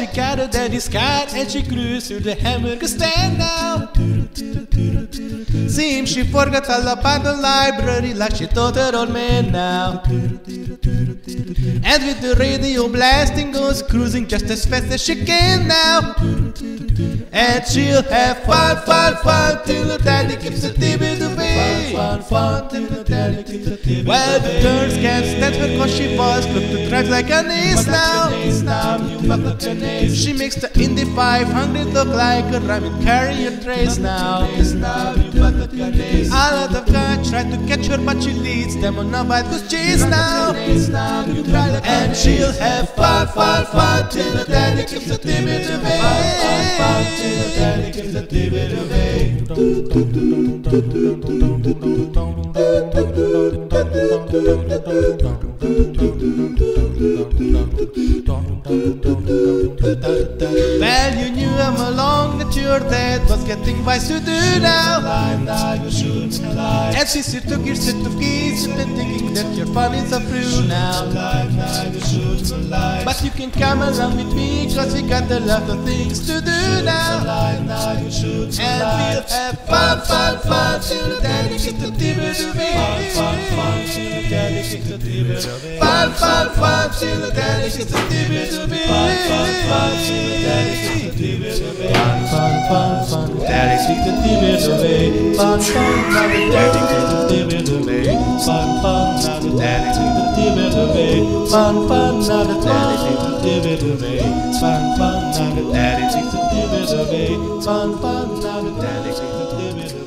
She got her daddy's cat and she cruised through the hamburger stand now. Seems she forgot all about the library like she thought her old man now. And with the radio blasting goes cruising just as fast as she can now. And she'll have fun, fun, fun Well, the girls can't stand her cause she was look to drive like an now. She makes the Indy 500 look like a rhyming carrier trace now. All of guys try to catch her, but she leads them on a wild goose chase now. And she'll have fun, fun, fun till the daddy keeps the timid away. Fun, fun, till the daddy keeps the timid away. Well, you knew I'm along that your dad was getting wise to do now. And since you took your set of keys, been thinking that your fun is a through now. Can come along with me, cause we got a lot of things to do now. And we'll have fun, fun, fun, till the daddy gets the timid away. Fun, fun, till the daddy gets the timid away. Fun, fun, fun, away. Fun, fun, fun, till the the timid away. Fun, fun, fun, daddy gets the timid away. Fun, fun, now the daddy gets the timid away. Fun, fun, now the daddy gets the timid away. Fun, fun, now the daddy gets the timid away. Fun, fun, now the daddy timid away. Fun,